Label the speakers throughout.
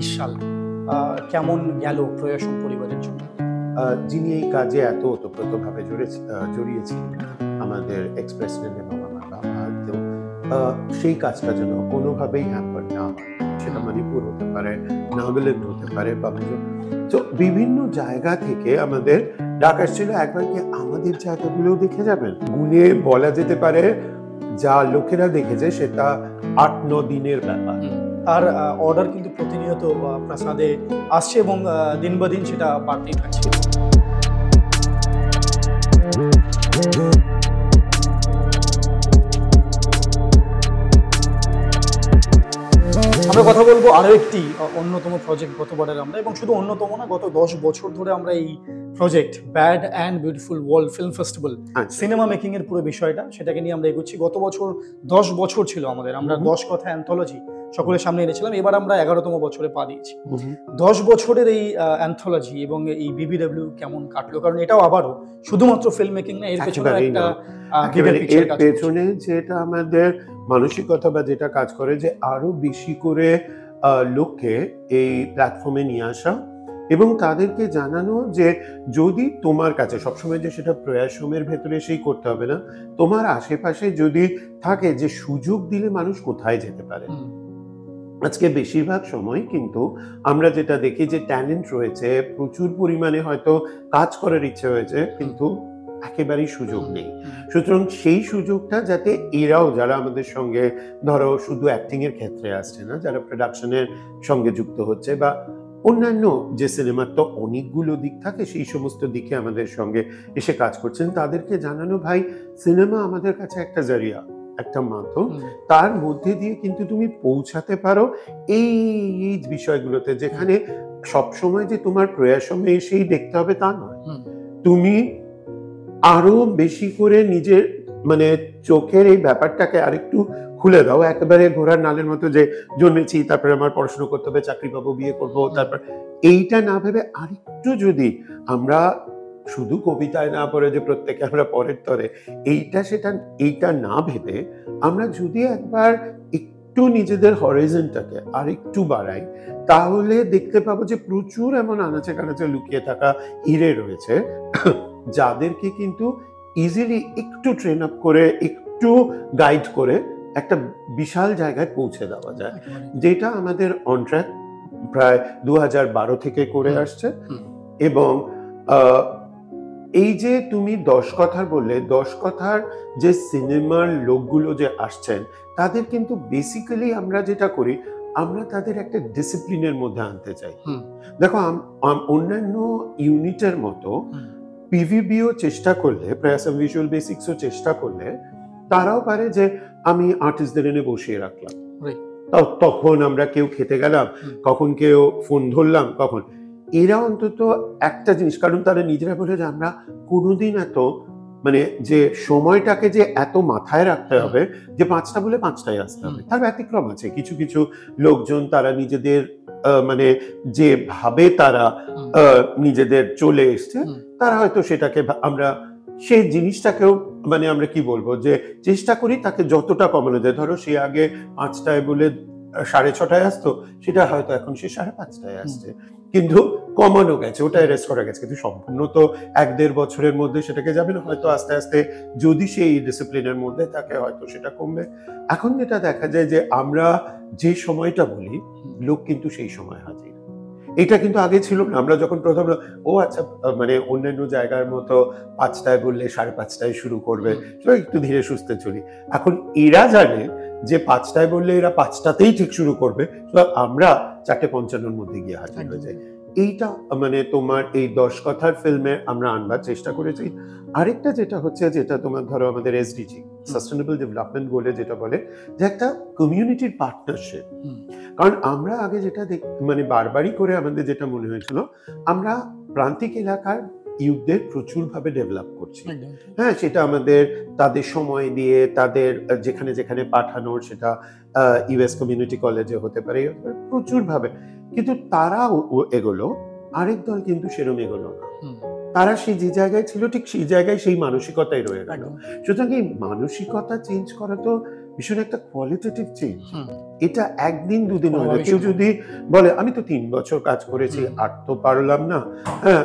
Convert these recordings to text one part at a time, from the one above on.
Speaker 1: সাল কেমন গেল প্রয়াসম পরিবারের জন্য?
Speaker 2: যিনি এই কাজে এত ওতপ্রোতভাবে জড়িয়েছে- আহ, জড়িয়েছিলেন আমাদের এক্সপ্রেস এবং আমার বাবা সেই কাজটা যেন কোনোভাবেই হ্যাম্পার না হয় সেটা মণিপুর হতে পারে নাগাল্যান্ড হতে পারে বা তো বিভিন্ন জায়গা থেকে আমাদের ডাক আসছিল একবার কি আমাদের জায়গাগুলোও দেখে যাবেন? গুনে বলা যেতে পারে যা লোকেরা দেখেছে সেটা আট ন দিনের ব্যাপার।
Speaker 1: তার অর্ডার কিন্তু প্রতিনিয়ত প্রাসাদে আসছে এবং দিন বা দিন সেটা বাড়তেই থাকছে। আমরা কথা বলব আরও একটি অন্যতম প্রজেক্ট গতবারের আমরা এবং শুধু অন্যতম না গত দশ বছর ধরে আমরা এই project bad and beautiful world film festival cinema making এর পুরো বিষয়টা সেটাকে নিয়ে আমরা এগোচ্ছি। গত বছর দশ বছর ছিল আমাদের আমরা দশ কথা অ্যান্থোলজি সকলের সামনে এনেছিলাম। এবার আমরা এগারোতম বছরে পা দিয়েছি। দশ বছরের এই অ্যান্থোলজি এবং এই বিবিডব্লিউ কেমন কাটলো? কারণ এটাও আবারও শুধুমাত্র ফিল্ম মেকিং না এর পেছনে একটা
Speaker 2: এর পেছনে যেটা আমাদের মানসিকতা বা যেটা কাজ করে যে আরও বেশি করে লোককে এই প্ল্যাটফর্মে নিয়ে আসা এবং তাদেরকে জানানো যে যদি তোমার কাছে সবসময় যে সেটা প্রয়াসমের ভেতরে সেই করতে হবে না তোমার আশেপাশে যদি থাকে যে সুযোগ দিলে মানুষ কোথায় যেতে পারে? আজকে বেশিরভাগ সময় কিন্তু আমরা যেটা দেখি যে ট্যালেন্ট রয়েছে প্রচুর পরিমাণে হয়তো কাজ করার ইচ্ছে হয়েছে কিন্তু একেবারেই সুযোগ নেই। সুতরাং সেই সুযোগটা যাতে এরাও যারা আমাদের সঙ্গে ধরো শুধু অ্যাক্টিং এর ক্ষেত্রে আসছে না যারা প্রোডাকশনের সঙ্গে যুক্ত হচ্ছে বা অন্যান্য যে সিনেমার তো অনেকগুলো দিক থাকে সেই সমস্ত দিকে আমাদের সঙ্গে এসে কাজ করছেন তাদেরকে জানানো ভাই সিনেমা আমাদের কাছে একটা জারিয়া। একটা মাধ্যম তার মধ্যে দিয়ে কিন্তু তুমি পৌঁছাতে পারো এই এই বিষয়গুলোতে যেখানে সবসময় যে তোমার প্রয়াসমে এসেই দেখতে হবে তা নয়। তুমি আরও বেশি করে নিজের মানে চোখের এই ব্যাপারটাকে আরেকটু খুলে দাও। একেবারে ঘোড়ার নালের মতো যে জন্মেছি তারপরে আমার পড়াশোনা করতে হবে চাকরি পাবো বিয়ে করব তারপর এইটা না ভেবে আরেকটু যদি আমরা শুধু কবিতায় না পড়ে যে প্রত্যেকে আমরা পরের তরে এইটা সেটা এইটা না ভেবে আমরা যদি একবার একটু নিজেদের হরাইজনটাকে আর একটু বাড়াই তাহলে দেখতে পাবো যে প্রচুর এমন আনাচে কানাচে লুকিয়ে থাকা হিরে রয়েছে যাদেরকে কিন্তু ইজিলি একটু ট্রেন আপ করে একটু গাইড করে একটা বিশাল জায়গায় পৌঁছে দেওয়া যায়। যেটা আমাদের অনট্র্যাক প্রায় দু বারো থেকে করে আসছে এবং এই যে তুমি দশ কথার বললে দশ কথার যে সিনেমার লোকগুলো যে আসছেন তাদের কিন্তু বেসিক্যালি আমরা যেটা করি আমরা তাদের একটা ডিসিপ্লিনের মধ্যে আনতে চাই। দেখো অন্যান্য ইউনিটের মতো পিভিবিও চেষ্টা করলে প্রয়াসম ভিজুয়াল বেসিক্সও চেষ্টা করলে তারাও পারে যে আমি আর্টিস্টদের এনে বসিয়ে রাখলাম. তখন আমরা কেউ খেতে গেলাম কখন কেউ ফোন ধরলাম কখন এরা অন্তত একটা জিনিস কারণ তারা নিজেরা বলে যে আমরা কোনোদিন এত মানে যে সময়টাকে যে এত মাথায় রাখতে হবে যে পাঁচটা বলে পাঁচটায় আসতে হবে। তার ব্যতিক্রম আছে। কিছু কিছু লোকজন তারা নিজেদের মানে যে ভাবে তারা আহ, নিজেদের চলে এসছে তারা হয়তো সেটাকে আমরা সেই জিনিসটাকেও মানে আমরা কি বলব যে চেষ্টা করি তাকে যতটা কমানো যায়। ধরো সে আগে পাঁচটায় বলে সাড়ে ছটায় আসতো সেটা হয়তো এখন সে সাড়ে পাঁচটায় আসছে। কিন্তু কমানো গেছে ওটা অ্যারেস্ট করা গেছে। কিন্তু সম্পূর্ণ তো এক দেড় বছরের মধ্যে সেটাকে যাবে না হয়তো আস্তে আস্তে যদি সেই ডিসিপ্লিনের মধ্যে থাকে হয়তো সেটা কমবে। এখন যেটা দেখা যায় যে আমরা যে সময়টা বলি লোক কিন্তু সেই সময় হাজির। এটা কিন্তু আগে ছিল না। আমরা যখন প্রথম ও আচ্ছা মানে অন্যান্য জায়গার মতো পাঁচটায় বললে সাড়ে পাঁচটায় শুরু করবে একটু ধীরে সুস্থে চলি। এখন এরা জানে যে পাঁচটায় বললে এরা পাঁচটাতেই ঠিক শুরু করবে। সুতরাং আমরা চারটে পঞ্চান্নর মধ্যে গিয়ে হাজির হয়ে যাই। এইটা মানে তোমার এই দশ কথার ফিল্মে আমরা আনবার চেষ্টা করেছি। আরেকটা যেটা হচ্ছে যেটা তোমার ধরো আমাদের এসডিজি সাস্টেনেবল ডেভেলপমেন্ট বলে যেটা বলে যে একটা কমিউনিটির পার্টনারশিপ কারণ আমরা আগে যেটা দেখ মানে বারবারই করে আমাদের যেটা মনে হয়েছিল আমরা প্রান্তিক এলাকার ইউথদের প্রচুরভাবে ডেভেলপ করছি। হ্যাঁ সেটা আমাদের তাদের সময় দিয়ে তাদের যেখানে যেখানে পাঠানোর সেটা ইউএস কমিউনিটি কলেজে হতে পারে প্রচুর ভাবে কিন্তু তারা এগোলো আরেক দল কিন্তু সেরম এগোলো না। তারা সেই যে জায়গায় ছিল ঠিক সেই জায়গায় সেই মানসিকতাই রয়ে গেল। সুতরাং এই মানসিকতা চেঞ্জ করা তো ভীষণ একটা কোয়ালিটেটিভ চেঞ্জ এটা একদিন দুদিন হয় না। কেউ যদি বলে আমি তো তিন বছর কাজ করেছি আর তো পারলাম না। হ্যাঁ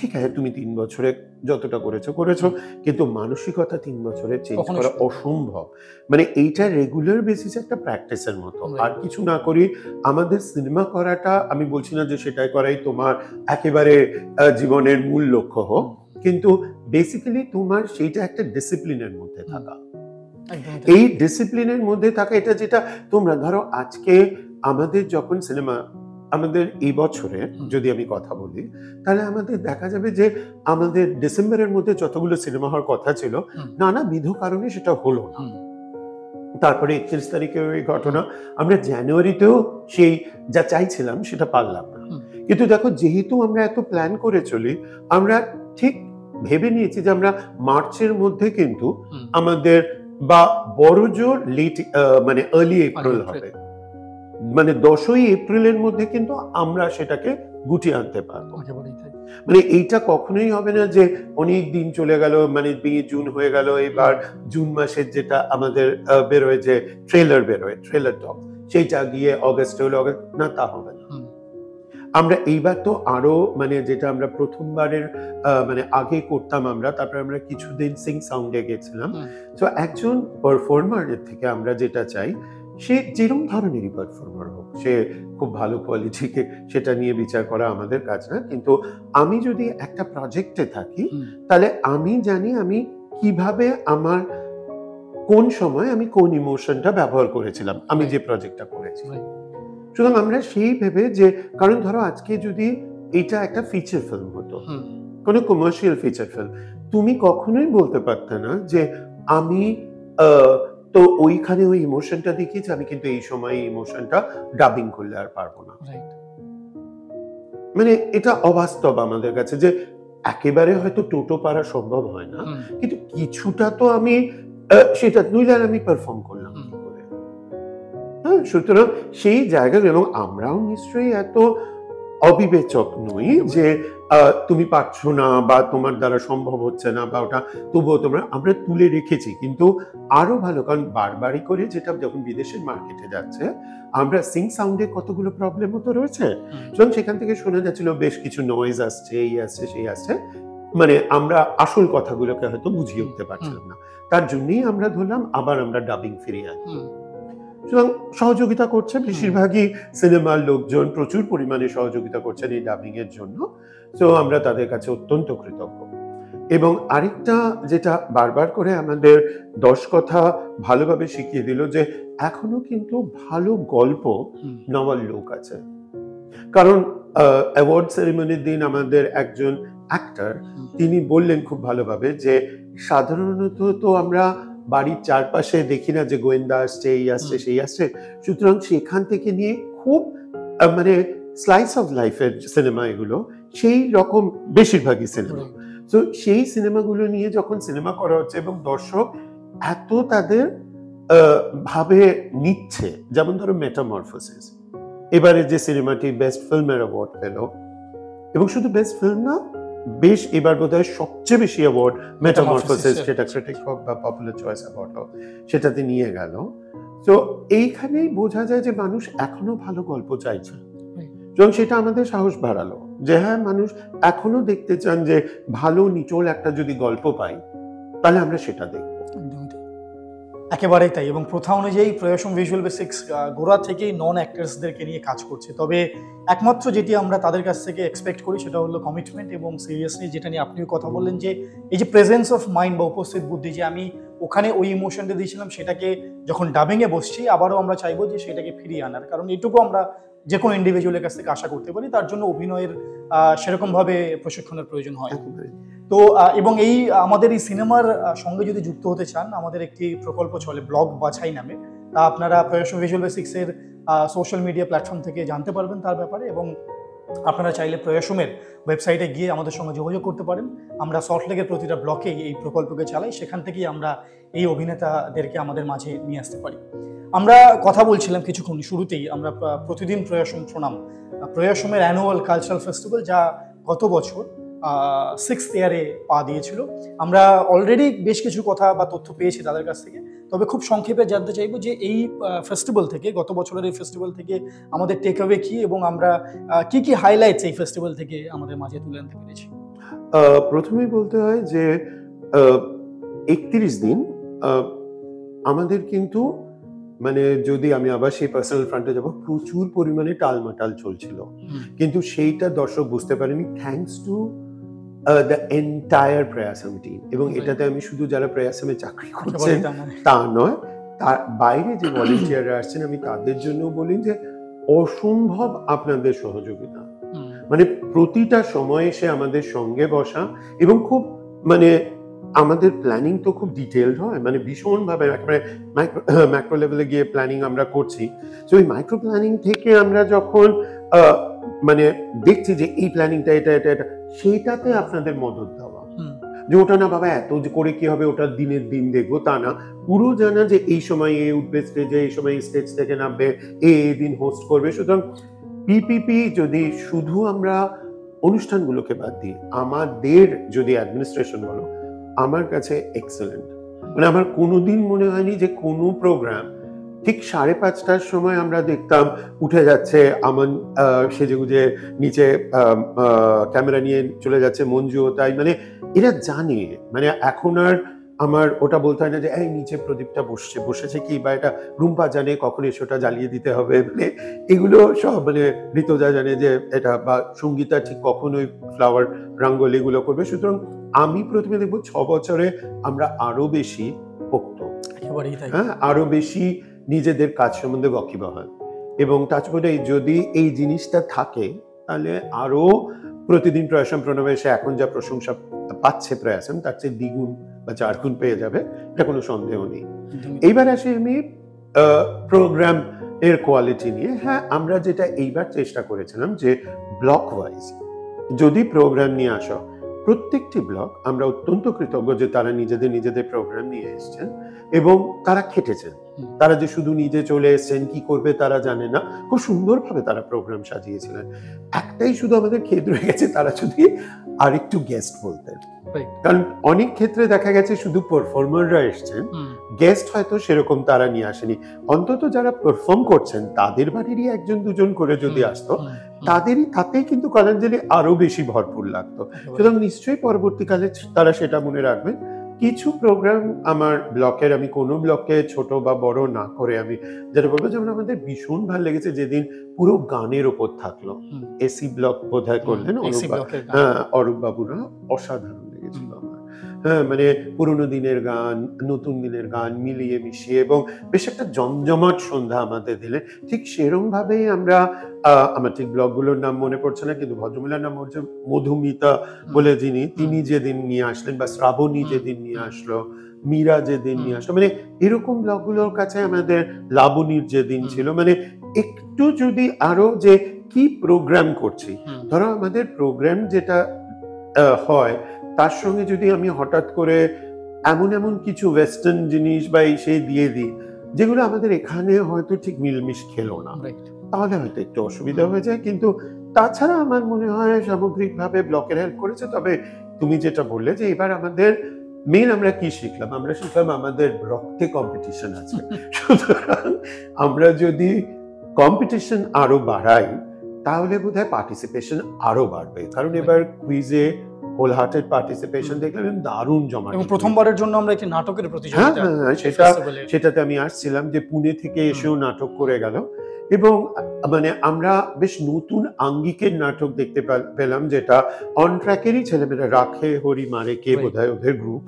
Speaker 2: ঠিক আছে তুমি তিন বছরে যতটা করেছ করেছ। কিন্তু মানসিকতা তিন বছরে চেঞ্জ করা অসম্ভব। মানে এইটা রেগুলার বেসিস একটা প্র্যাকটিসের মতো। আর কিছু না করি আমাদের সিনেমা করাটা আমি বলছি না যে সেটাই করাই তোমার একেবারে জীবনের মূল লক্ষ্য হোক কিন্তু বেসিক্যালি তোমার সেইটা একটা ডিসিপ্লিনের মধ্যে থাকা। এই ডিসিপ্লিনের মধ্যে থাকা এটা যেটা তোমরা ধরো আজকে আমাদের যখন সিনেমা আমাদের এই বছরে যদি আমি কথা বলি তাহলে আমাদের দেখা যাবে যে আমাদের ডিসেম্বরের মধ্যে যতগুলো সিনেমা হওয়ার কথা ছিল
Speaker 1: হুম।
Speaker 2: নানাবিধ কারণে সেটা হলো না। তারপরে একত্রিশ তারিখে ওই ঘটনা আমরা জানুয়ারিতেও সেই যা চাইছিলাম সেটা পারলাম না। কিন্তু দেখো যেহেতু আমরা এত প্ল্যান করে চলি আমরা ঠিক ভেবে নিয়েছি যে আমরা মার্চের মধ্যে কিন্তু আমাদের বা বড় জোর লেট মানে আর্লি এপ্রিল হবে। মানে দশই এপ্রিলের মধ্যে কিন্তু আমরা সেটাকে গুটিয়ে আনতে পারব। মানে এইটা কখনোই হবে না যে অনেক দিন চলে গেল মানে বিয়ে জুন হয়ে গেল এবার জুন মাসের যেটা আমাদের বেরোয় যে ট্রেলার বেরোয় ট্রেলার টক সেইটা গিয়ে অগস্টে হলে অগস্ট না তা হবে না। আমরা এইবার তো আরও মানে যেটা আমরা প্রথমবারের আহ, মানে আগে করতাম আমরা তারপরে আমরা কিছুদিন সিং সাউন্ডে গেছিলাম। তো একজন পারফর্মারের থেকে আমরা যেটা চাই সে যেরকম ধরনেরই পারফর্মার হোক সে খুব ভালো কোয়ালিটিকে সেটা নিয়ে বিচার করা আমাদের কাজ না কিন্তু আমি যদি একটা প্রজেক্টে থাকি তাহলে আমি জানি আমি কীভাবে আমার কোন সময় আমি কোন ইমোশনটা ব্যবহার করেছিলাম আমি যে প্রজেক্টটা করেছি। সুতরাং আমরা সেই ভেবে যে কারণ ধরো আজকে যদি এটা একটা ফিচার ফিল্ম হতো কোনো কমার্শিয়াল ফিচার ফিল্ম তুমি কখনোই বলতে পারতে না যে আমি আহ, তো ওইখানে ওই ইমোশনটা দেখিয়েছি আমি কিন্তু এই সময় ইমোশনটা ডাবিং করলে আর পারব না। মানে এটা অবাস্তব আমাদের কাছে যে একেবারে হয়তো টোটো পারা সম্ভব হয় না কিন্তু কিছুটা তো আমি সেটা নইলে আর আমি পারফর্ম করলাম হ্যাঁ সুতরাং সেই জায়গা এবং আমরাও নিশ্চয়ই এত অবিবেচক নই যে তুমি পারছ না বা তোমার দ্বারা সম্ভব হচ্ছে না বা ওটা তবুও তোমরা আমরা তুলে রেখেছি। কিন্তু আরও ভালো কারণ বারবারই করে যেটা যখন বিদেশের মার্কেটে যাচ্ছে আমরা সিং সাউন্ডে কতগুলো প্রবলেম তো রয়েছে। সুতরাং সেখান থেকে শোনা যাচ্ছিল বেশ কিছু নয়েজ আসছে এই আসছে সেই আসছে মানে আমরা আসল কথাগুলোকে হয়তো বুঝিয়ে উঠতে পারছিলাম না। তার জন্যই আমরা ধরলাম আবার আমরা ডাবিং ফিরিয়ে আনি। সুতরাং সহযোগিতা করছে বেশিরভাগই সিনেমার লোকজন প্রচুর পরিমাণে সহযোগিতা করছেন এই ডাবিং এর জন্য। তো আমরা তাদের কাছে অত্যন্ত কৃতজ্ঞ। এবং আরেকটা যেটা বারবার করে আমাদের দশ কথা ভালোভাবে শিখিয়ে দিল যে এখনও কিন্তু ভালো গল্প নেওয়ার লোক আছে। কারণ অ্যাওয়ার্ড সেরেমনির দিন আমাদের একজন অ্যাক্টর। তিনি বললেন খুব ভালোভাবে যে সাধারণত তো আমরা বাড়ির চারপাশে দেখি না যে গোয়েন্দা আসছে এই আসছে সেই আসছে। সুতরাং সেখান থেকে নিয়ে খুব মানে স্লাইস অফ লাইফের সিনেমা এগুলো সেই রকম বেশিরভাগই সিনেমা তো সেই সিনেমাগুলো নিয়ে যখন সিনেমা করা হচ্ছে এবং দর্শক এত তাদের ভাবে নিচ্ছে যেমন ধরো মেটামরফোসিস এবারে যে সিনেমাটি বেস্ট ফিল্মের অ্যাওয়ার্ড পেল এবং শুধু বেস্ট ফিল্ম না বেশ এবার বোধহয় সবচেয়ে বেশি অ্যাওয়ার্ড মেটামরফোসিস সেটা ক্রিটিক হোক বা পপুলার চয়েস অ্যাওয়ার্ড হোক সেটাতে নিয়ে গেল তো এইখানেই বোঝা যায় যে মানুষ এখনও ভালো গল্প চাইছে. এবং সেটা আমাদের সাহস বাড়ালো যে হ্যাঁ মানুষ এখনও দেখতে চান যে ভালো নিচল একটা যদি গল্প পাই তাহলে আমরা সেটা দেখব।
Speaker 1: একেবারেই তাই এবং প্রথা অনুযায়ী প্রয়াসম ভিজুয়াল বেসিক্স গোড়া থেকেই নন অ্যাক্টার্সদেরকে নিয়ে কাজ করছে। তবে একমাত্র যেটি আমরা তাদের কাছ থেকে এক্সপেক্ট করি সেটা হলো কমিটমেন্ট এবং সিরিয়াসলি যেটা নিয়ে আপনিও কথা বললেন যে এই যে প্রেজেন্স অফ মাইন্ড বা উপস্থিত বুদ্ধি যে আমি ওখানে ওই ইমোশনটা দিয়েছিলাম, সেটাকে যখন ডাবিংয়ে বসছি, আবারও আমরা চাইব যে সেটাকে ফিরিয়ে আনার। কারণ এটুকু আমরা যে কোনো ইন্ডিভিজুয়ালের কাছ থেকে আশা করতে পারি তার জন্য অভিনয়ের সেরকমভাবে প্রশিক্ষণের প্রয়োজন হয়। তো এবং এই আমাদের এই সিনেমার সঙ্গে যদি যুক্ত হতে চান আমাদের একটি প্রকল্প চলে ব্লগ বাছাই নামে। তা আপনারা প্রয়াস ভিজুয়াল বেসিক্সের সোশ্যাল মিডিয়া প্ল্যাটফর্ম থেকে জানতে পারবেন তার ব্যাপারে এবং আপনারা চাইলে প্রয়াসমের ওয়েবসাইটে গিয়ে আমাদের সঙ্গে যোগাযোগ করতে পারেন। আমরা সল্টলেকের প্রতিটা ব্লকেই এই প্রকল্পকে চালাই সেখান থেকেই আমরা এই অভিনেতাদেরকে আমাদের মাঝে নিয়ে আসতে পারি। আমরা কথা বলছিলাম কিছুক্ষণ শুরুতেই, আমরা প্রতিদিন প্রয়াসম প্রণাম। প্রয়াসমের অ্যানুয়াল কালচারাল ফেস্টিভ্যাল যা গত বছর সিক্স ইয়ারে পা দিয়েছিল। আমরা অলরেডি বেশ কিছু কথা বা তথ্য পেয়েছি তাদের কাছ থেকে। তবে খুব সংক্ষেপে জানতে চাইব যে এই ফেস্টিভ্যাল থেকে, গত বছরের এই ফেস্টিভ্যাল থেকে আমাদের টেক অ্যাওয়ে কি এবং আমরা কি কি হাইলাইটস এই ফেস্টিভ্যাল থেকে আমাদের মাঝে তুলে আনতে পেরেছি?
Speaker 2: প্রথমেই বলতে হয় যে একত্রিশ দিন আমাদের কিন্তু মানে যদি আমি আবার সেই পার্সোনাল ফ্রন্টে যাব প্রচুর পরিমাণে টালমাটাল চলছিল। কিন্তু সেইটা দর্শক বুঝতে পারেনি thanks to the entire Prayasam team এবং এটাতে আমি শুধু যারা প্রয়াসামে চাকরি করছেন
Speaker 1: একেবারেই তা নয়।
Speaker 2: তার বাইরে যে ভলেন্টিয়াররা আসছেন আমি তাদের জন্য বলি যে অসম্ভব আপনাদের সহযোগিতা। মানে প্রতিটা সময় এসে আমাদের সঙ্গে বসা এবং খুব মানে আমাদের প্ল্যানিং তো খুব ডিটেলড হয় মানে ভীষণভাবে একেবারে ম্যাক্রো লেভেলে গিয়ে প্ল্যানিং আমরা করছি। তো ওই মাইক্রো প্ল্যানিং থেকে আমরা যখন মানে দেখছি যে এই প্ল্যানিংটা এটা এটা এটা সেইটাতে আপনাদের মদত দেওয়া। যে ওটা না বাবা এত যে করে কি হবে ওটা দিনের দিন দেখব তা না। পুরো জানা যে এই সময় এ উঠবে স্টেজে এই সময় স্টেজ থেকে নামবে এ এই দিন হোস্ট করবে। সুতরাং পিপিপি যদি শুধু আমরা অনুষ্ঠানগুলোকে বাদ দিই আমাদের যদি অ্যাডমিনিস্ট্রেশন বলো আমার কাছে এক্সেলেন্ট মানে আমার কোনোদিন মনে হয়নি যে কোনো প্রোগ্রাম ঠিক সাড়ে পাঁচটার সময় আমরা দেখতাম উঠে যাচ্ছে আমান সেজেগুজে নিচে ক্যামেরা নিয়ে চলে যাচ্ছে মঞ্জু তাই মানে এরা জানে। মানে এখন আর আমার ওটা বলতে হয় না যে, এই নিচে প্রদীপটা বসছে, বসেছে কি বা এটা রুম্পা জানে কখন এসে ওটা জ্বালিয়ে দিতে হবে? মানে এগুলো সব মানে ঋতজা জানে যে এটা বা সঙ্গীতা ঠিক কখন ওই ফ্লাওয়ার রাঙ্গলিগুলো করবে। সুতরাং আমি প্রথমে দেখব ছ বছরে আমরা আরও বেশি পোক্ত। হ্যাঁ আরও বেশি নিজেদের কাজ সম্বন্ধে ওয়াকিবহাল এবং তারপরে যদি এই জিনিসটা থাকে তাহলে আরও প্রতিদিন প্রয়াসম প্রণবে এসে এখন যা প্রশংসা পাচ্ছে প্রয়াসম তার চেয়ে দ্বিগুণ বা চারগুণ পেয়ে যাবে এটা কোনো সন্দেহ নেই। এইবার আসি আমি প্রোগ্রাম এর কোয়ালিটি নিয়ে। হ্যাঁ আমরা যেটা এইবার চেষ্টা করেছিলাম যে ব্লক ওয়াইজ যদি প্রোগ্রাম নিয়ে আসো প্রত্যেকটি ব্লক আমরা অত্যন্ত কৃতজ্ঞ যে তারা নিজেদের নিজেদের প্রোগ্রাম নিয়ে এসছেন এবং তারা খেটেছেন। তারা যে শুধু নিজে চলে এসেছেন কি করবে তারা জানে না। খুব সুন্দরভাবে তারা প্রোগ্রাম সাজিয়েছিলেন। একটাই শুধু আমাদের খেদ রয়ে গেছে তারা যদি আরেকটু গেস্ট বলতেন। কারণ অনেক ক্ষেত্রে দেখা গেছে শুধু পারফর্মাররা এসছেন গেস্ট হয়তো সেরকম তারা নিয়ে আসেনি। অন্তত যারা পারফর্ম করছেন তাদের বাড়িরই একজন দুজন করে যদি আসতো তাদেরই তাতেই কিন্তু কলাঞ্জলি আরও বেশি ভরপুর লাগতো। সুতরাং নিশ্চয়ই পরবর্তীকালে তারা সেটা মনে রাখবেন। কিছু প্রোগ্রাম আমার ব্লকের আমি কোনো ব্লকে ছোট বা বড় না করে আমি যেটা বলব যেমন আমাদের ভীষণ ভালো লেগেছে যেদিন পুরো গানের ওপর থাকল। এসি ব্লক বোধ হয়
Speaker 1: করলেন
Speaker 2: অরূপ। হ্যাঁ অরূপ বাবুরা অসাধারণ লেগেছিল। হ্যাঁ মানে পুরোনো দিনের গান নতুন দিনের গান মিলিয়ে মিশিয়ে এবং বেশ একটা জমজমাট সন্ধ্যা আমাদের দিলেন ঠিক সেরম ভাবেই আমরা আমার ঠিক ব্লগগুলোর নাম মনে পড়ছে না কিন্তু ভদ্রমহিলার নাম হচ্ছে মধুমিতা বলে যিনি তিনি যেদিন নিয়ে আসলেন বা শ্রাবণী যেদিন নিয়ে আসলো মীরা যেদিন নিয়ে আসলো মানে এরকম ব্লগগুলোর কাছে আমাদের লাবণীর যেদিন। ছিল মানে একটু যদি আরও যে কি প্রোগ্রাম করছি ধরো আমাদের প্রোগ্রাম যেটা আহ, হয় তার সঙ্গে যদি আমি হঠাৎ করে এমন এমন কিছু ওয়েস্টার্ন জিনিস বা এই সেই দিয়ে দিই যেগুলো আমাদের এখানে হয়তো ঠিক মিলমিশ খেলো না. তাহলে হয়তো একটু অসুবিধা হয়ে যায়। কিন্তু তাছাড়া আমার মনে হয় সামগ্রিকভাবে ব্লকের হেল্প করেছে। তবে তুমি যেটা বললে যে এবার আমাদের মেন আমরা কি শিখলাম? আমরা শিখলাম আমাদের রক্তে কম্পিটিশন আছে। সুতরাং আমরা যদি কম্পিটিশন আরও বাড়াই তাহলে বোধহয় পার্টিসিপেশন আরও বাড়বে। কারণ এবার কুইজে হোল হার্টেড পার্টিসিপেশন দেখলাম দারুণ জমা
Speaker 1: এবং প্রথমবারের জন্য আমরা একটি নাটকের
Speaker 2: হ্যাঁ
Speaker 1: প্রতিযোগিতা
Speaker 2: হ্যাঁ হ্যাঁ, সেটা সেটাতে আমি আসছিলাম যে পুনে থেকে এসেও নাটক করে গেল। এবং মানে আমরা বেশ নতুন আঙ্গিকের নাটক দেখতে পেলাম যেটা অন ট্র্যাকেরই ছেলেমেয়েরা রাখে হরি মারে কে. বোধহয় ওদের গ্রুপ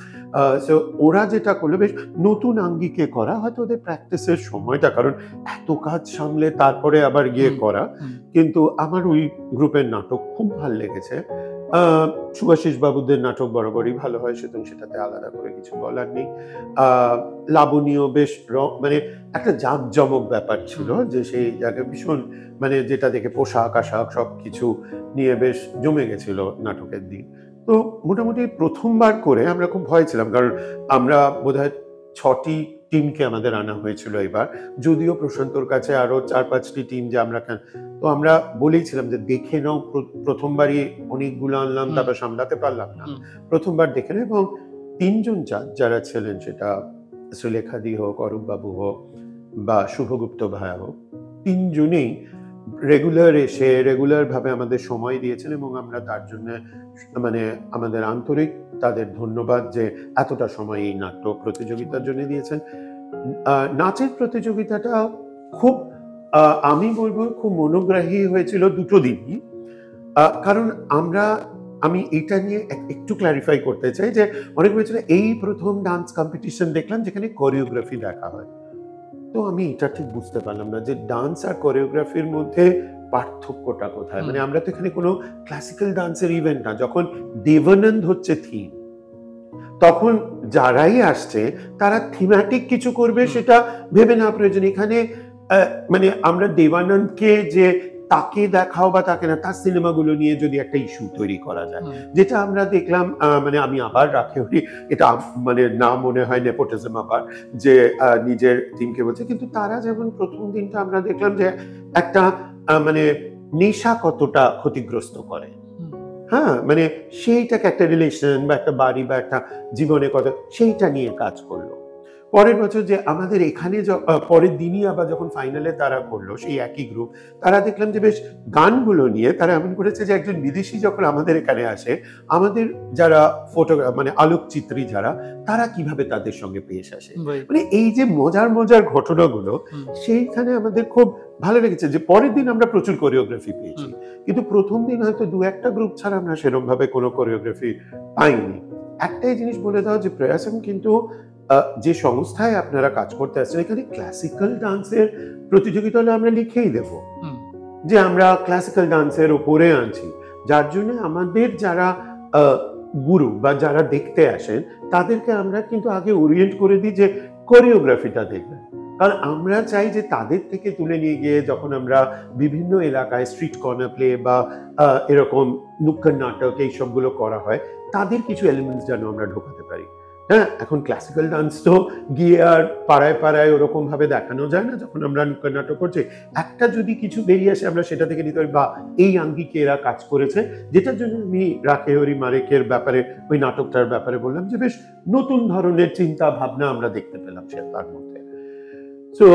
Speaker 2: সো ওরা যেটা করল বেশ নতুন আঙ্গিকে করা হয়তো ওদের প্র্যাকটিসের সময়টা কারণ এত কাজ সামলে তারপরে আবার গিয়ে করা। কিন্তু আমার ওই গ্রুপের নাটক খুব ভালো লেগেছে। সুভাষিস বাবুদের নাটক বরাবরই ভালো হয় সুতরাং সেটাতে আলাদা করে কিছু বলার নেই। লাবণীয় বেশ মানে একটা জাঁকজমক ব্যাপার ছিল যে সেই জায়গায় ভীষণ মানে যেটা দেখে পোশাক আশাক সব কিছু নিয়ে বেশ জমে গেছিল নাটকের দিন। তো মোটামুটি প্রথমবার করে আমরা খুব ভয় ছিলাম কারণ আমরা বোধহয় ছটি টিমকে আমাদের আনা হয়েছিল এবার। যদিও প্রশান্তর কাছে আরও চার পাঁচটি টিম যে আমরা তো আমরা বলেছিলাম যে দেখে নাও প্রথমবারই অনেকগুলো আনলাম। তারপর সামলাতে পারলাম না। প্রথমবার দেখে নাও এবং তিনজন চার যারা ছিলেন সেটা সুলেখাদি হোক অরূপবাবু হোক বা শুভগুপ্ত ভাইয়া হোক তিনজনেই রেগুলার এসে রেগুলার ভাবে আমাদের সময় দিয়েছেন এবং আমরা তার জন্য মানে আমাদের আন্তরিক তাদের ধন্যবাদ যে এতটা সময় এই নাট্য প্রতিযোগিতার জন্য দিয়েছেন। নাচের প্রতিযোগিতাটা খুব আমি বলব খুব মনোগ্রাহী হয়েছিল দুটো দিনই। কারণ আমরা, আমি এটা নিয়ে একটু ক্লারিফাই করতে চাই যে অনেক বলেছিল এই প্রথম ডান্স কম্পিটিশন দেখলাম যেখানে কোরিওগ্রাফি দেখা হয়। তো আমি এটা ঠিক বুঝতে পারলাম না যে ডান্স আর কোরিওগ্রাফির মধ্যে পার্থক্যটা কোথায়? মানে আমরা তো এখানে কোনো ক্লাসিক্যাল ডান্সের ইভেন্ট না যখন দেবানন্দ হচ্ছে থিম তখন যারাই আসছে তারা থিম্যাটিক কিছু করবে সেটা ভেবে না প্রয়োজন। এখানে মানে আমরা দেবানন্দকে যে তাকে দেখাও বা তাকে না তার সিনেমাগুলো নিয়ে যদি একটা ইস্যু তৈরি করা যায়। যেটা আমরা দেখলাম মানে আমি আবার রাখে এটা মানে না মনে হয় নেপোটিজম আবার যে নিজের টিমকে বলছে। কিন্তু তারা যেমন প্রথম দিনটা আমরা দেখলাম যে একটা মানে নেশা কতটা ক্ষতিগ্রস্ত করে। হ্যাঁ মানে সেইটাকে একটা রিলেশন বা একটা বাড়ি বা একটা জীবনে কত সেইটা নিয়ে কাজ করল। পরের বছর যে আমাদের এখানে পরের দিনই আবার যখন ফাইনালে তারা করল সেই একই গ্রুপ তারা দেখলাম যে বেশ গানগুলো নিয়ে তারা এমন করেছে যে একজন বিদেশি যখন আমাদের এখানে আসে আমাদের যারা ফটোগ্রাফ মানে আলোকচিত্রী যারা তারা কীভাবে তাদের সঙ্গে পেশ আসে? মানে এই যে মজার মজার ঘটনাগুলো সেইখানে আমাদের খুব ভালো লেগেছে যে পরের দিন আমরা প্রচুর কোরিওগ্রাফি পেয়েছি। কিন্তু প্রথম দিন হয়তো দু একটা গ্রুপ ছাড়া আমরা সেরকম ভাবে কোনো কোরিওগ্রাফি পাইনি। একটাই জিনিস বলে দাও যে প্রয়াসম কিন্তু যে সংস্থায় আপনারা কাজ করতে আসছেন এখানে ক্লাসিক্যাল ডান্সের প্রতিযোগিতা হলে আমরা লিখেই দেবো। যে আমরা ক্লাসিক্যাল ডান্সের ওপরে আনছি। যার জন্য আমাদের যারা গুরু বা যারা দেখতে আসেন তাদেরকে আমরা কিন্তু আগে ওরিয়েন্ট করে দিই যে কোরিওগ্রাফিটা দেখবেন। কারণ আমরা চাই যে তাদের থেকে তুলে নিয়ে গিয়ে যখন আমরা বিভিন্ন এলাকায় স্ট্রিট কর্নার প্লে বা এরকম নুক্কর নাটক এইসবগুলো করা হয় তাদের কিছু এলিমেন্টস যেন আমরা ঢোকাতে পারি। হ্যাঁ এখন ক্লাসিক্যাল ডান্স তো গিয়ে আর পাড়ায় পাড়ায় ওরকমভাবে দেখানো যায় না যখন আমরা নাটক করছি। একটা যদি কিছু বেরিয়ে আসে, আমরা সেটা থেকে নিতে পারি, বা এই আঙ্গিকে এরা কাজ করেছে, যেটার জন্য আমি রাখে হরি মারেকের ব্যাপারে, ওই নাটকটার ব্যাপারে বললাম যে বেশ নতুন ধরনের চিন্তা ভাবনা আমরা দেখতে পেলাম সে তার মধ্যে। তো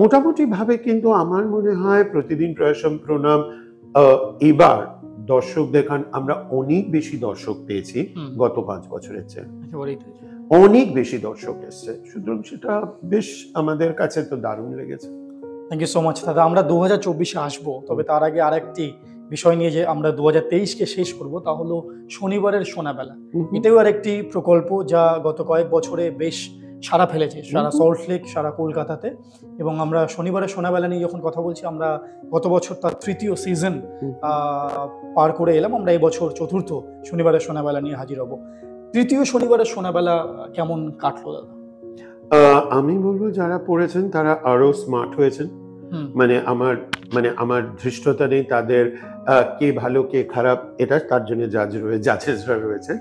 Speaker 2: মোটামুটি ভাবে কিন্তু আমার মনে হয় প্রতিদিন প্রয়াসম প্রণাম এবার দর্শক দেখান আমরা অনেক বেশি দর্শক পেয়েছি গত পাঁচ বছরের চেয়ে। অনেক বেশি দর্শক এসছে। সুতরাং সেটা বেশ আমাদের কাছে তো দারুণ লেগেছে।
Speaker 1: থ্যাংক ইউ সো মাচ দাদা। আমরা দু হাজার চব্বিশে আসব তবে তার আগে আরেকটি বিষয় নিয়ে যে আমরা দু হাজার তেইশকে শেষ করব তা হলো শনিবারের সোনাবেলা। এটাও আরেকটি প্রকল্প যা গত কয়েক বছরে বেশ সারা ফেলেছে সারা
Speaker 2: সল্ট
Speaker 1: লেক সারা কলকাতাতে। এবং আমরা শনিবারে সোনাবেলা নিয়ে যখন কথা বলছি আমরা গত বছর তার তৃতীয় সিজন পার করে এলাম। আমরা এই বছর চতুর্থ শনিবারের সোনাবেলা নিয়ে হাজির হব। তৃতীয় শনিবারের সোনাবেলা কেমন কাটলো দাদা?
Speaker 2: আমি বলব যারা পড়েছেন তারা আরও স্মার্ট হয়েছেন। মানে আমার মানে আমার ধৃষ্টতা নেই তাদের কে ভালো কে খারাপ এটা তার জন্য জাজ রয়েছে জাজেসরা রয়েছে।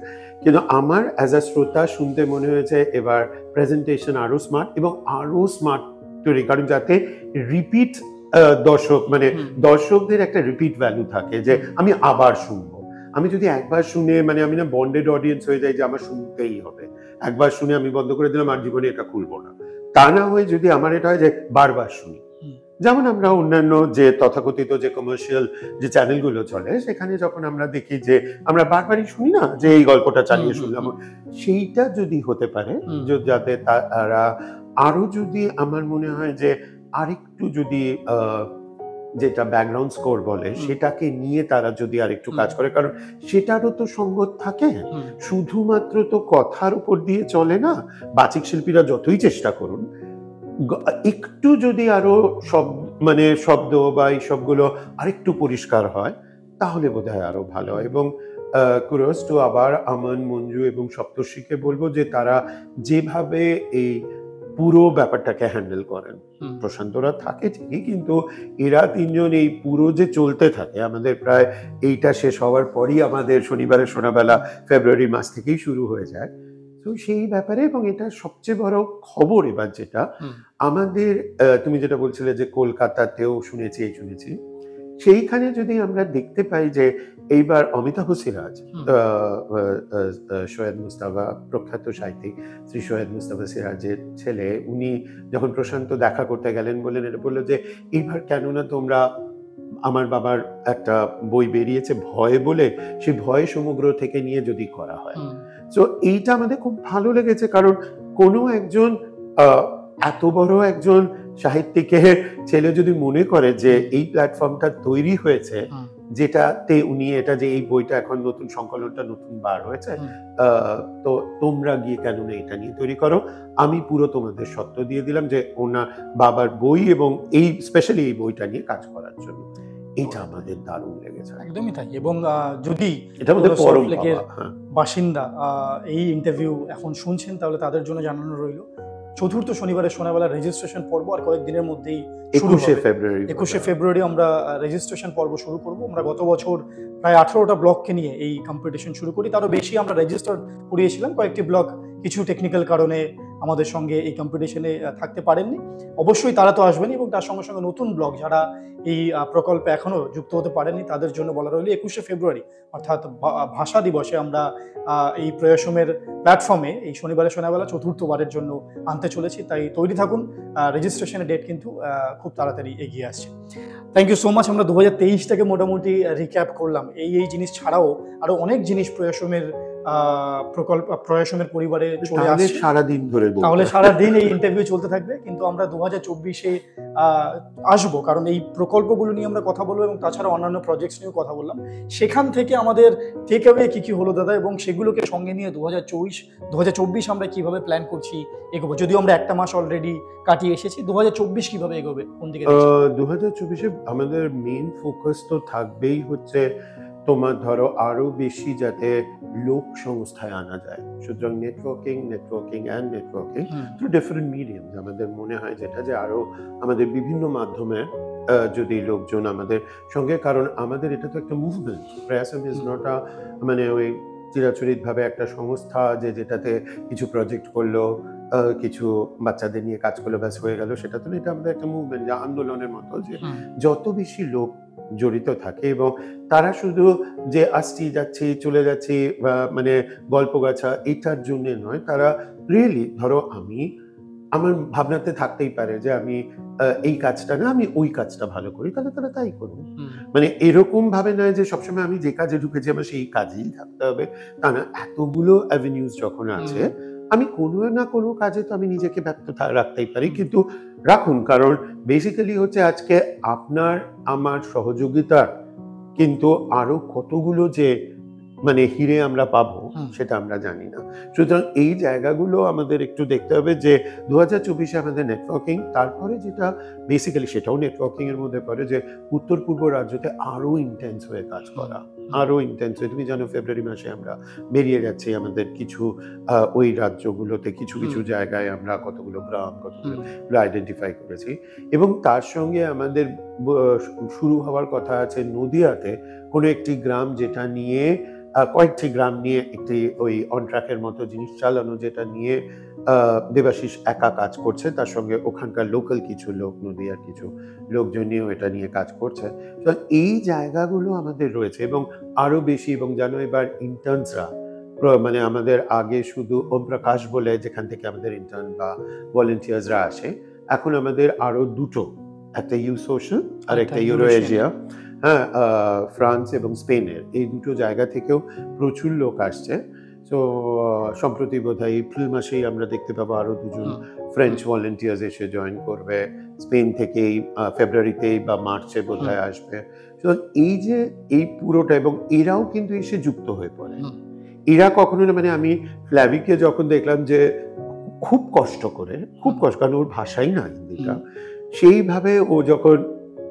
Speaker 2: কিন্তু আমার অ্যাজ আ শ্রোতা শুনতে মনে হয়েছে এবার প্রেজেন্টেশন আরও স্মার্ট এবং আরও স্মার্ট তৈরি কারণ যাতে রিপিট দর্শক মানে দর্শকদের একটা রিপিট ভ্যালু থাকে যে আমি আবার শুনব। আমি যদি একবার শুনে মানে আমি না বন্ডেড অডিয়েন্স হয়ে যাই যে আমার শুনতেই হবে। একবার শুনে আমি বন্ধ করে দিলাম আর জীবনে এটা খুলবো না। তা না হয়ে যদি আমার এটা হয় যে বারবার শুনি। যেমন আমরা অন্যান্য যে তথাকথিত যে কমার্শিয়াল যে চ্যানেলগুলো চলে সেখানে যখন আমরা দেখি যে আমরা বারবারই শুনি না যে এই গল্পটা চালিয়ে শুনলাম। সেইটা যদি হতে পারে যাতে তারা আরও যদি আমার মনে হয় যে আরেকটু যদি আহ, যেটা ব্যাকগ্রাউন্ড স্কোর বলে সেটাকে নিয়ে তারা যদি আরেকটু
Speaker 1: হুম।
Speaker 2: কাজ করে কারণ সেটারও তো সঙ্গত থাকে। শুধুমাত্র তো কথার উপর দিয়ে চলে না বাচিক শিল্পীরা যতই চেষ্টা করুন একটু যদি আরও শব্দ মানে শব্দ বা এই সবগুলো আরেকটু পরিষ্কার হয় তাহলে বোধ হয় আরও ভালো হয়। এবং কুরস টু আবার আমান মঞ্জু এবং সপ্তর্ষিকে বলব যে তারা যেভাবে এই পুরো ব্যাপারটাকে হ্যান্ডেল করেন। প্রশান্তরা থাকে ঠিকই কিন্তু এরা তিনজন এই পুরো যে চলতে থাকে আমাদের প্রায় এইটা শেষ হওয়ার পরই আমাদের শনিবারের সোনাবেলা ফেব্রুয়ারি মাস থেকেই শুরু হয়ে যায়। তো সেই ব্যাপারে এবং এটা সবচেয়ে বড় খবর এবার যেটা আমাদের তুমি যেটা বলছিলে যে কলকাতাতেও শুনেছি এই শুনেছি। সেইখানে যদি আমরা দেখতে পাই যে এইবার অমিতাভ সিরাজ সৈয়দ মুস্তাফা প্রখ্যাত সাহিত্যিক শ্রী সৈয়দ মুস্তাফা সিরাজের ছেলে উনি যখন প্রশান্ত দেখা করতে গেলেন বললেন এটা বলল যে এইবার কেন না তোমরা আমার বাবার একটা বই বেরিয়েছে ভয় বলে সেই ভয় সমগ্র থেকে নিয়ে যদি করা হয়। তো এইটা আমাদের খুব ভালো লেগেছে কারণ কোনো একজন এত বড় একজন সাহিত্যিকের ছেলে যদি মনে করে যে এই প্ল্যাটফর্মটা তৈরি হয়েছে যেটাতে উনি এটা যে এই বইটা এখন নতুন সংকলনটা নতুন বার হয়েছে আহ, তো তোমরা গিয়ে কেন না এটা নিয়ে তৈরি করো। আমি পুরো তোমাদের সত্য দিয়ে দিলাম যে ওনার বাবার বই এবং এই স্পেশালি এই বইটা নিয়ে কাজ করার জন্য। এটা আমাদের দারুণ লেগেছে।
Speaker 1: একদমই তাই। এবং যদি
Speaker 2: এটা আমাদের পরম হ্যাঁ।
Speaker 1: বাসিন্দা এই ইন্টারভিউ এখন শুনছেন তাহলে তাদের জন্য জানানো রইল চতুর্থ শনিবারের সোনাবেলা রেজিস্ট্রেশন পর্ব আর কয়েকদিনের মধ্যেই
Speaker 2: একুশে ফেব্রুয়ারি
Speaker 1: একুশে ফেব্রুয়ারি আমরা রেজিস্ট্রেশন পর্ব শুরু করব। আমরা গত বছর প্রায় আঠারোটা ব্লককে নিয়ে এই কম্পিটিশন শুরু করি। তারও বেশি আমরা রেজিস্টার করিয়েছিলাম। কয়েকটি ব্লক কিছু টেকনিক্যাল কারণে আমাদের সঙ্গে এই কম্পিটিশনে থাকতে পারেননি। অবশ্যই তারা তো আসবেন এবং তার সঙ্গে সঙ্গে নতুন ব্লগ যারা এই প্রকল্পে এখনও যুক্ত হতে পারেননি, তাদের জন্য বলা রইল একুশে ফেব্রুয়ারি, অর্থাৎ ভাষা দিবসে আমরা এই প্রয়াসমের প্ল্যাটফর্মে এই শনিবারের সোনাবেলা চতুর্থবারের জন্য আনতে চলেছি। তাই তৈরি থাকুন রেজিস্ট্রেশনের ডেট কিন্তু খুব তাড়াতাড়ি এগিয়ে আসছে। থ্যাংক ইউ সো মাচ আমরা দু হাজার তেইশটাকে মোটামুটি রিক্যাপ করলাম। এই এই জিনিস ছাড়াও আরও অনেক জিনিস প্রয়াসমের প্রকল্প প্রয়াসমের পরিবারে চলে আসছে।
Speaker 2: সারাদিন ধরে
Speaker 1: তাহলে সারাদিন এই ইন্টারভিউ চলতে থাকবে কিন্তু আমরা দু হাজার চব্বিশে আসব। কারণ এই প্রকল্পগুলো নিয়ে আমরা কথা বলব এবং তাছাড়া অন্যান্য প্রজেক্টস নিয়েও কথা বললাম। সেখান থেকে আমাদের টেক অ্যাওয়ে কী কী হলো দাদা এবং সেগুলোকে সঙ্গে নিয়ে দু হাজার চব্বিশ দু হাজার চব্বিশ আমরা কীভাবে প্ল্যান করছি এগোবো? যদিও আমরা একটা মাস অলরেডি কাটিয়ে এসেছি দু হাজার চব্বিশ কীভাবে এগোবে? কোন দিকে?
Speaker 2: দু হাজার চব্বিশে আমাদের মেইন ফোকাস তো থাকবেই হচ্ছে তোমার ধরো আরও বেশি যাতে লোক সংস্থায় আনা যায়। সুতরাং networking networking and networking through different mediums আমাদের মনে হয় যেটা যে আরও আমাদের বিভিন্ন মাধ্যমে যদি লোকজন আমাদের সঙ্গে কারণ আমাদের এটা তো একটা movement Prayasam is not a মানে ওই চিরাচরিত ভাবে একটা সংস্থা যে যেটাতে কিছু প্রজেক্ট করল কিছু বাচ্চাদের নিয়ে কাজ করল ব্যাস হয়ে গেল। সেটা তো না, এটা আমাদের একটা মুভমেন্ট যে আন্দোলনের মতো যে যত বেশি লোক জড়িত থাকে এবং তারা শুধু যে আসছি যাচ্ছি চলে যাচ্ছি মানে গল্প গাছা এটার জন্য নয় তারা রিয়েলি ধরো আমি আমার ভাবনাতে থাকতেই পারে যে আমি এই কাজটা না আমি ওই কাজটা ভালো করি তাহলে তারা তাই করুন মানে এরকম ভাবে নয় যে সবসময় আমি যে কাজে ঢুকেছি আমার সেই কাজেই থাকতে হবে। তা না এতগুলো অ্যাভিনিউজ যখন আছে আমি কোনো না কোনো কাজে তো আমি নিজেকে ব্যক্ত রাখতেই পারি কিন্তু রাখুন কারণ বেসিক্যালি হচ্ছে আজকে আপনার আমার সহযোগিতা কিন্তু আরও কতগুলো যে মানে হিরে আমরা পাবো সেটা আমরা জানি না। সুতরাং এই জায়গাগুলো আমাদের একটু দেখতে হবে যে দু হাজার চব্বিশে আমাদের নেটওয়ার্কিং তারপরে যেটা বেসিক্যালি সেটাও নেটওয়ার্কিং এর মধ্যে পড়ে যে উত্তর পূর্ব রাজ্যতে আরও ইন্টেন্স হয়ে কাজ করা আরও ইন্টেন্স হয়ে তুমি জানো ফেব্রুয়ারি মাসে আমরা বেরিয়ে যাচ্ছি আমাদের কিছু ওই রাজ্যগুলোতে কিছু কিছু জায়গায় আমরা কতগুলো গ্রাম কতগুলো আইডেন্টিফাই করেছি। এবং তার সঙ্গে আমাদের শুরু হওয়ার কথা আছে নদিয়াতে কোনো একটি গ্রাম যেটা নিয়ে কয়েকটি গ্রাম নিয়ে একটি ওই অনট্রাকের মতো জিনিস চালানো যেটা নিয়ে দেবাশিস একা কাজ করছে। তার সঙ্গে ওখানকার লোকাল কিছু লোক নদীয়ার কিছু লোকজন নিয়েও এটা নিয়ে কাজ করছে। তো এই জায়গাগুলো আমাদের রয়েছে এবং আরও বেশি এবং জানো এবার ইন্টার্নসরা মানে আমাদের আগে শুধু ওম প্রকাশ বলে যেখান থেকে আমাদের ইন্টার্ন বা ভলেন্টিয়ার্সরা আসে এখন আমাদের আরও দুটো একটা ইউ সোশ্যাল আর
Speaker 1: একটা
Speaker 2: ইউরো। এশিয়া হ্যাঁ ফ্রান্স এবং স্পেনের এই দুটো জায়গা থেকেও প্রচুর লোক আসছে। তো সম্প্রতি বোধ হয় এপ্রিল মাসেই আমরা দেখতে পাবো আরও দুজন ফ্রেঞ্চ ভলেন্টিয়ার্স এসে জয়েন করবে। স্পেন থেকেই ফেব্রুয়ারিতেই বা মার্চে বোধ হয় আসবে। তো এই যে এই পুরোটা এবং এরাও কিন্তু এসে যুক্ত হয়ে পড়ে। এরা কখনো না মানে আমি ফ্ল্যাভিকে যখন দেখলাম যে খুব কষ্ট করে খুব কষ্ট কারণ ওর ভাষাই না হিন্দিটা। সেইভাবে ও যখন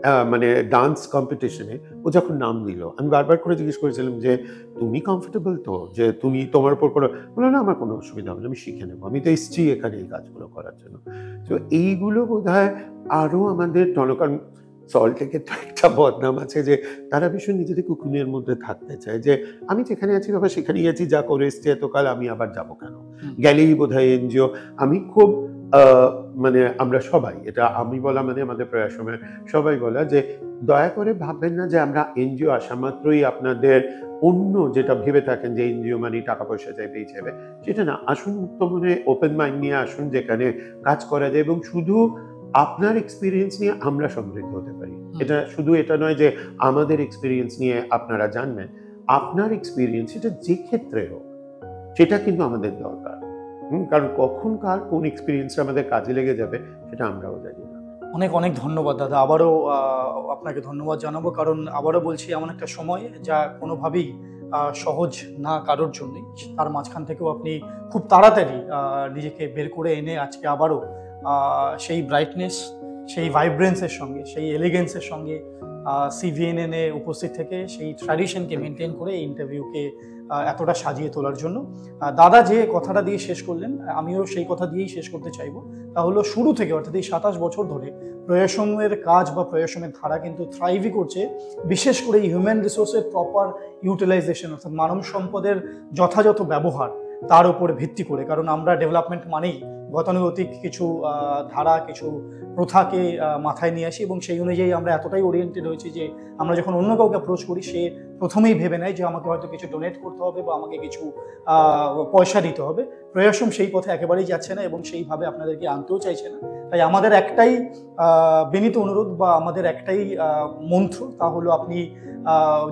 Speaker 2: মানে ডান্স কম্পিটিশনে ও যখন নাম দিল, আমি বারবার করে জিজ্ঞেস করেছিলাম যে, তুমি কমফোর্টেবল তো? যে তুমি তোমার উপর করো বলো না, আমার কোনো অসুবিধা হবে না, আমি শিখে নেব। আমি তো এসছি এখানে এই কাজগুলো করার জন্য। তো এইগুলো বোধ হয় আরও আমাদের জনকারণ সল্ট লেকের তো একটা বদনাম আছে যে তারা ভীষণ নিজেদের কুকুনের মধ্যে থাকতে চায় যে আমি যেখানে আছি বাবা সেখানেই আছি যা করে এসছি এতকাল আমি আবার যাব কেন? গেলেই বোধ হয় এনজিও। আমি খুব মানে আমরা সবাই এটা আমি বলা মানে আমাদের প্রায় সময় সবাই বলা যে দয়া করে ভাববেন না যে আমরা এনজিও আসা মাত্রই আপনাদের অন্য যেটা ভেবে থাকেন যে এনজিও মানে টাকা পয়সা চাইবে এই চাইবে। সেটা না আসুন মুক্ত মনে ওপেন মাইন্ড নিয়ে আসুন যেখানে কাজ করা যায় এবং শুধু আপনার এক্সপিরিয়েন্স নিয়ে আমরা সমৃদ্ধ হতে পারি। এটা শুধু এটা নয় যে আমাদের এক্সপিরিয়েন্স নিয়ে আপনারা জানবেন আপনার এক্সপিরিয়েন্স এটা যে ক্ষেত্রে হোক সেটা কিন্তু আমাদের দরকার। হুম, কারণ কখন কার কোন এক্সপিরিয়েন্সটা আমাদের কাজে লেগে যাবে সেটা আমরাও জানি না।
Speaker 1: অনেক অনেক ধন্যবাদ দাদা। আবারও আপনাকে ধন্যবাদ জানাব কারণ আবারও বলছি এমন একটা সময় যা কোনোভাবেই সহজ না কারোর জন্যই। তার মাঝখান থেকেও আপনি খুব তাড়াতাড়ি নিজেকে বের করে এনে আজকে আবারও সেই ব্রাইটনেস সেই ভাইব্রেন্সের সঙ্গে, সেই এলিগেন্সের সঙ্গে সিভিএনএন উপস্থিত থেকে সেই ট্র্যাডিশনকে মেনটেন করে এই ইন্টারভিউকে এতটা সাজিয়ে তোলার জন্য। দাদা যে কথাটা দিয়ে শেষ করলেন, আমিও সেই কথা দিয়েই শেষ করতে চাইব। তা হলো, শুরু থেকে অর্থাৎ এই সাতাশ বছর ধরে প্রয়াসমের কাজ বা প্রয়াসমের ধারা কিন্তু থ্রাইভই করছে, বিশেষ করে হিউম্যান রিসোর্সের প্রপার ইউটিলাইজেশন অর্থাৎ মানব সম্পদের যথাযথ ব্যবহার, তার উপর ভিত্তি করে। কারণ আমরা ডেভেলপমেন্ট মানেই গতানুগতিক কিছু ধারা, কিছু প্রথাকে মাথায় নিয়ে আসি এবং সেই অনুযায়ী আমরা এতটাই ওরিয়েন্টেড হয়েছি যে আমরা যখন অন্য কাউকে অ্যাপ্রোচ করি, সে প্রথমেই ভেবে নেয় যে আমাকে হয়তো কিছু ডোনেট করতে হবে বা আমাকে কিছু পয়সা দিতে হবে। প্রয়াসম সেই পথে একেবারেই যাচ্ছে না এবং সেইভাবে আপনাদেরকে আনতেও চাইছে না। তাই আমাদের একটাই বিনীত অনুরোধ বা আমাদের একটাই মন্ত্র তা হলো আপনি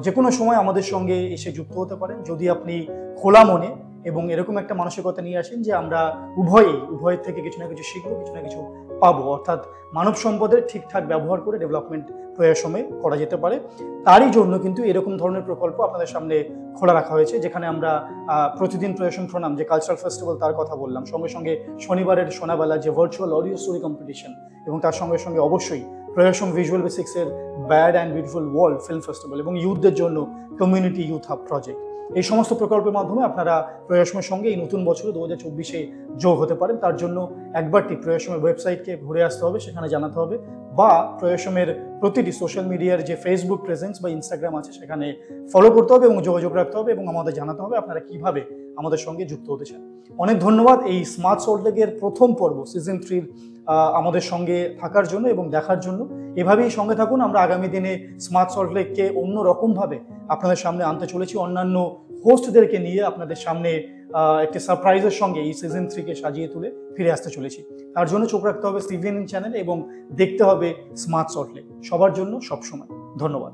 Speaker 1: যে কোনো সময় আমাদের সঙ্গে এসে যুক্ত হতে পারেন। যদি আপনি খোলা মনে এবং এরকম একটা মানসিকতা নিয়ে আসেন যে আমরা উভয়ই উভয়ের থেকে কিছু না কিছু শিখব, কিছু না কিছু পাবো। অর্থাৎ মানব সম্পদের ঠিকঠাক ব্যবহার করে ডেভেলপমেন্ট প্রয়াসমে করা যেতে পারে। তারই জন্য কিন্তু এরকম ধরনের প্রকল্প আপনাদের সামনে খোলা রাখা হয়েছে, যেখানে আমরা প্রতিদিন প্রয়াসম প্রণাম, যে কালচারাল ফেস্টিভ্যাল তার কথা বললাম। সঙ্গে সঙ্গে শনিবারের সোনাবেলা যে ভার্চুয়াল অডিও স্টোরি কম্পিটিশন এবং তার সঙ্গে সঙ্গে অবশ্যই Prayasam visual বেসিক্সের bad and beautiful world film festival এবং ইউথদের জন্য কমিউনিটি ইউথ হাব প্রজেক্ট এই সমস্ত প্রকল্পের মাধ্যমে আপনারা প্রয়াসমের সঙ্গে এই নতুন বছরে দু হাজার চব্বিশে যোগ হতে পারেন। তার জন্য একবারটি প্রয়াসমের ওয়েবসাইটকে ঘুরে আসতে হবে, সেখানে জানাতে হবে বা প্রয়াসমের প্রতিটি সোশ্যাল মিডিয়ার যে ফেসবুক প্রেজেন্স বা ইনস্টাগ্রাম আছে, সেখানে ফলো করতে হবে এবং যোগাযোগ রাখতে হবে এবং আমাদের জানাতে হবে আপনারা কীভাবে আমাদের সঙ্গে যুক্ত হতে চান। অনেক ধন্যবাদ এই স্মার্ট সোল্টেকের প্রথম পর্ব সিজন থ্রির আমাদের সঙ্গে থাকার জন্য এবং দেখার জন্য। এভাবেই সঙ্গে থাকুন, আমরা আগামী দিনে স্মার্ট সল্টলেককে অন্য রকমভাবে আপনাদের সামনে আনতে চলেছি। অন্যান্য হোস্টদেরকে নিয়ে আপনাদের সামনে একটি সারপ্রাইজের সঙ্গে এই সিজন থ্রিকে সাজিয়ে তুলে ফিরে আসতে চলেছি। তার জন্য চোখ রাখতে হবে সিভিএন চ্যানেল এবং দেখতে হবে স্মার্ট সল্টলেক সবার জন্য সবসময়। ধন্যবাদ।